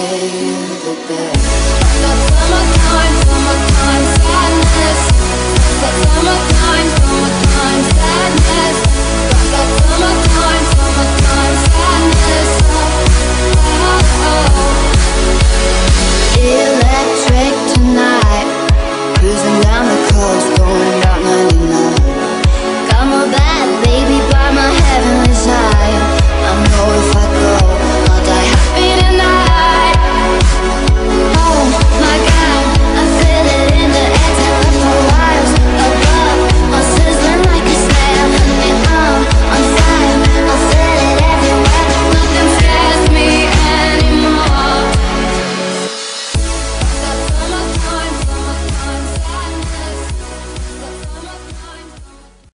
day, the day.